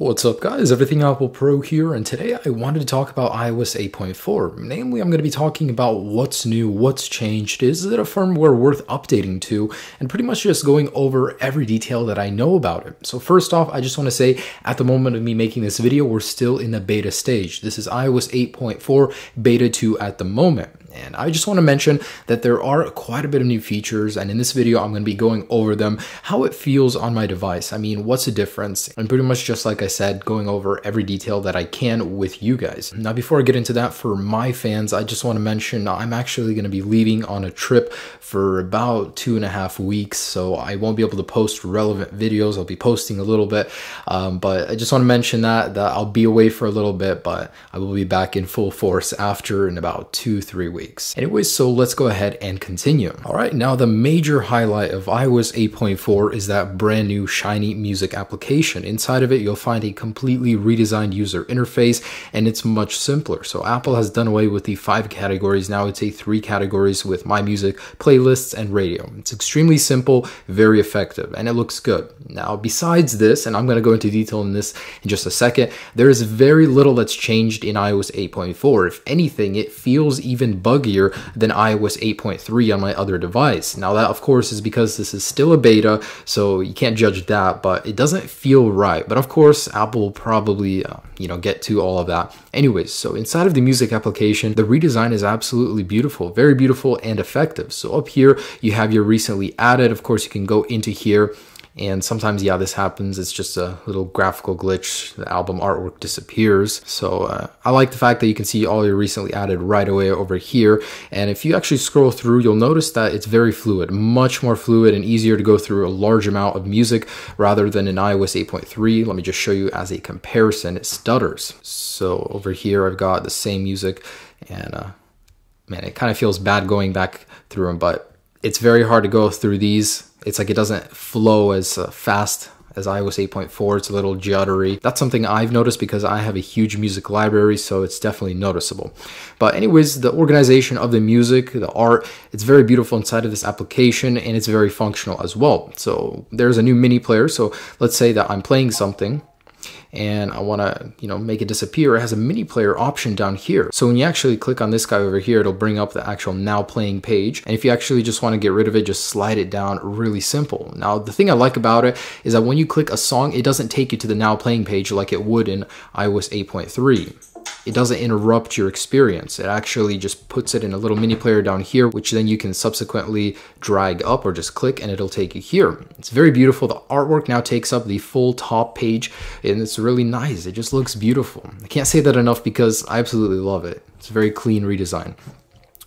What's up guys, Everything Apple Pro here, and today I wanted to talk about iOS 8.4. Namely, I'm going to be talking about what's new, what's changed, is it a firmware worth updating to, and pretty much just going over every detail that I know about it. So first off, I just want to say, at the moment of me making this video, we're still in the beta stage. This is iOS 8.4 Beta 2 at the moment. And I just want to mention that there are quite a bit of new features, and in this video, I'm going to be going over them, how it feels on my device. I mean, what's the difference? And pretty much just like I said, going over every detail that I can with you guys. Now, before I get into that, for my fans, I just want to mention I'm actually going to be leaving on a trip for about two and a half weeks, so I won't be able to post relevant videos. I'll be posting a little bit, um, but I just want to mention that, that I'll be away for a little bit, but I will be back in full force after in about two, three weeks weeks. Anyways, so let's go ahead and continue. All right, now the major highlight of iOS 8.4 is that brand new shiny music application. Inside of it, you'll find a completely redesigned user interface and it's much simpler. So Apple has done away with the five categories. Now it's a three categories with my music, playlists, and radio. It's extremely simple, very effective, and it looks good. Now, besides this, and I'm going to go into detail in this in just a second, there is very little that's changed in iOS 8.4. If anything, it feels even buggier than iOS 8.3 on my other device. Now, that of course is because this is still a beta, so you can't judge that, but it doesn't feel right. But of course, Apple will probably, uh, you know, get to all of that. Anyways, so inside of the music application, the redesign is absolutely beautiful, very beautiful and effective. So up here, you have your recently added. Of course, you can go into here and sometimes, yeah, this happens. It's just a little graphical glitch. The album artwork disappears. So uh, I like the fact that you can see all your recently added right away over here. And if you actually scroll through, you'll notice that it's very fluid, much more fluid and easier to go through a large amount of music rather than in iOS 8.3. Let me just show you as a comparison. It stutters. So over here, I've got the same music and uh, man, it kind of feels bad going back through them, but it's very hard to go through these it's like it doesn't flow as uh, fast as iOS 8.4. It's a little juddery. That's something I've noticed because I have a huge music library, so it's definitely noticeable. But anyways, the organization of the music, the art, it's very beautiful inside of this application and it's very functional as well. So there's a new mini player. So let's say that I'm playing something and I want to, you know, make it disappear, it has a mini player option down here. So when you actually click on this guy over here, it'll bring up the actual now playing page. And if you actually just want to get rid of it, just slide it down really simple. Now, the thing I like about it is that when you click a song, it doesn't take you to the now playing page like it would in iOS 8.3 it doesn't interrupt your experience. It actually just puts it in a little mini player down here, which then you can subsequently drag up or just click and it'll take you here. It's very beautiful. The artwork now takes up the full top page and it's really nice. It just looks beautiful. I can't say that enough because I absolutely love it. It's a very clean redesign.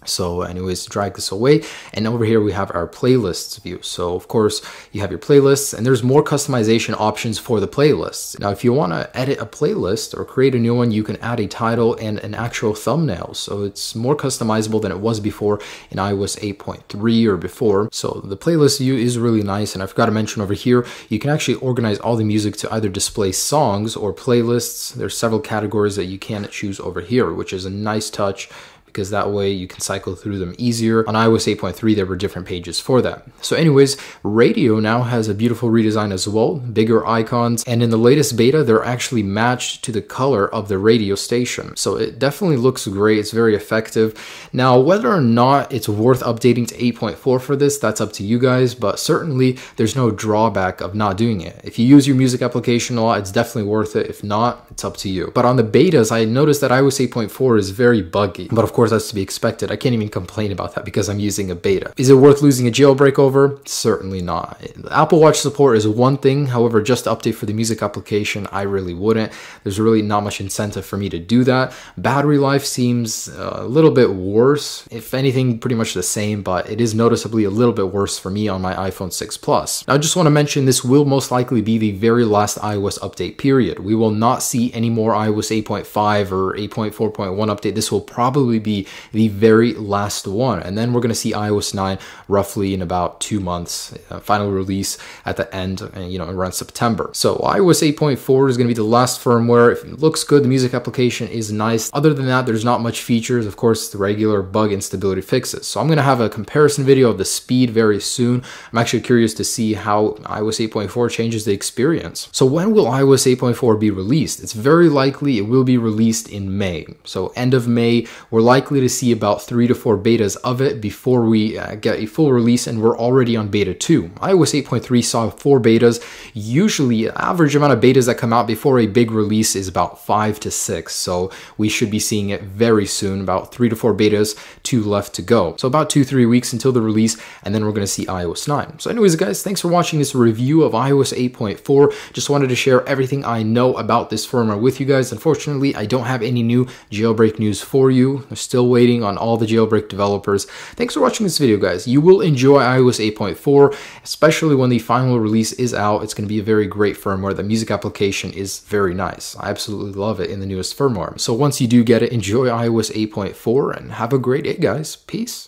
So anyways, drag this away. And over here we have our playlists view. So of course you have your playlists and there's more customization options for the playlists. Now, if you want to edit a playlist or create a new one, you can add a title and an actual thumbnail. So it's more customizable than it was before in iOS 8.3 or before. So the playlist view is really nice. And I forgot to mention over here, you can actually organize all the music to either display songs or playlists. There's several categories that you can choose over here, which is a nice touch because that way you can cycle through them easier. On iOS 8.3, there were different pages for that. So anyways, radio now has a beautiful redesign as well, bigger icons, and in the latest beta, they're actually matched to the color of the radio station. So it definitely looks great. It's very effective. Now, whether or not it's worth updating to 8.4 for this, that's up to you guys, but certainly there's no drawback of not doing it. If you use your music application a lot, it's definitely worth it. If not, it's up to you. But on the betas, I noticed that iOS 8.4 is very buggy. But of course, course, that's to be expected. I can't even complain about that because I'm using a beta. Is it worth losing a jailbreak over? Certainly not. Apple Watch support is one thing. However, just to update for the music application, I really wouldn't. There's really not much incentive for me to do that. Battery life seems a little bit worse. If anything, pretty much the same, but it is noticeably a little bit worse for me on my iPhone 6 Plus. Now, I just want to mention this will most likely be the very last iOS update period. We will not see any more iOS 8.5 or 8.4.1 update. This will probably be the very last one. And then we're going to see iOS 9 roughly in about two months, uh, final release at the end, uh, you know, around September. So iOS 8.4 is going to be the last firmware. If it looks good, the music application is nice. Other than that, there's not much features. Of course, the regular bug instability fixes. So I'm going to have a comparison video of the speed very soon. I'm actually curious to see how iOS 8.4 changes the experience. So when will iOS 8.4 be released? It's very likely it will be released in May. So end of May, we're likely to see about three to four betas of it before we uh, get a full release and we're already on beta 2. iOS 8.3 saw four betas. Usually, average amount of betas that come out before a big release is about five to six. So we should be seeing it very soon, about three to four betas, two left to go. So about two, three weeks until the release, and then we're going to see iOS 9. So anyways, guys, thanks for watching this review of iOS 8.4. Just wanted to share everything I know about this firmware with you guys. Unfortunately, I don't have any new jailbreak news for you. I'm still waiting on all the jailbreak developers. Thanks for watching this video, guys. You will enjoy iOS 8.4, especially when the final release is out. It's going to be a very great firmware. The music application is very nice. I absolutely love it in the newest firmware. So once you do get it, enjoy iOS 8.4 and have a great day, guys. Peace.